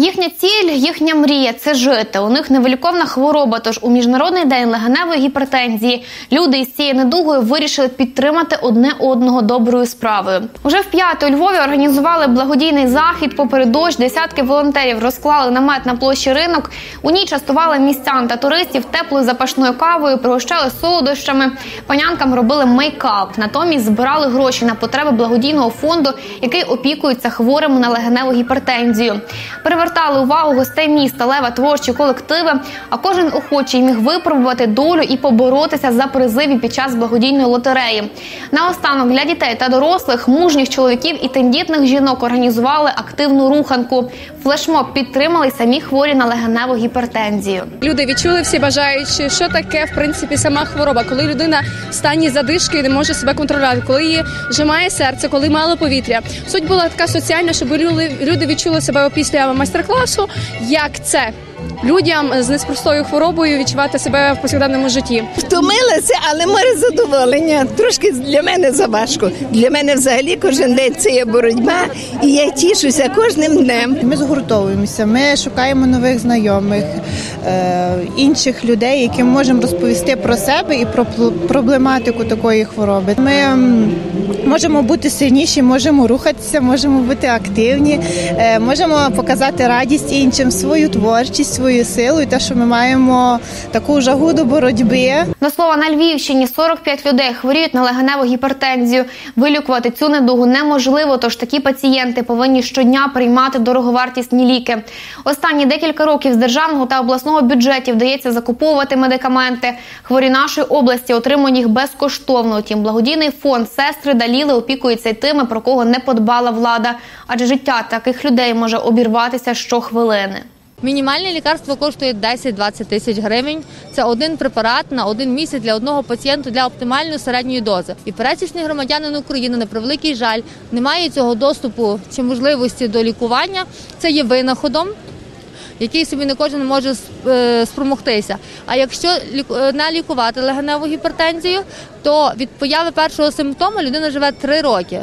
Їхня ціль, їхня мрія це жити. У них невиліковна хвороба. Тож у міжнародний день легеневої гіпертензії люди із цією недугою вирішили підтримати одне одного доброю справою. Уже в п'яте у Львові організували благодійний захід. Попри дощ, десятки волонтерів розклали намет на площі ринок. У ній частували містян та туристів теплою запашною кавою, пригощали солодощами. Панянкам робили мейкап. Натомість збирали гроші на потреби благодійного фонду, який опікується хворими на легеневу гіпертензію. Привертали увагу гостей міста лева творчі колективи. А кожен охочий міг випробувати долю і поборотися за призиві під час благодійної лотереї. Наостанок для дітей та дорослих, мужніх чоловіків і тендітних жінок організували активну руханку. Флешмоб підтримали й самі хворі на легеневу гіпертензію. Люди відчули всі бажаючи, що таке в принципі сама хвороба, коли людина в стані задишки не може себе контролювати, коли її вжимає серце, коли мало повітря. Суть була така соціальна, щоб люди відчули себе після майстер-класу, як це. Людям з неспростою хворобою відчувати себе в повсякденному житті. Втомилася, але море задоволення. Трошки для мене заважко. Для мене взагалі кожен день це є боротьба, і я тішуся кожним днем. Ми згуртовуємося, ми шукаємо нових знайомих, е, інших людей, яким можемо розповісти про себе і про проблематику такої хвороби. Ми можемо бути сильніші, можемо рухатися, можемо бути активні, е, можемо показати радість іншим, свою творчість, свою силу і те, що ми маємо таку жагу до боротьби. До слова, на Львівщині 45 людей хворіють на легеневу гіпертензію. Вилікувати цю недугу неможливо, тож такі пацієнти повинні щодня приймати дороговартісні ліки. Останні декілька років з державного та обласного бюджетів вдається закуповувати медикаменти. Хворі нашої області отримують їх безкоштовно. Утім, благодійний фонд сестри Даліли опікується тими, про кого не подбала влада, адже життя таких людей може обірватися щохвилини. Мінімальне лікарство коштує 10-20 тисяч гривень. Це один препарат на один місяць для одного пацієнта для оптимальної середньої дози. І пересічний громадянин України на превеликий жаль не має цього доступу чи можливості до лікування. Це є винаходом. Який собі не кожен може е, спромогтися. А якщо е, не лікувати легеневу гіпертензію, то від появи першого симптому людина живе 3 роки.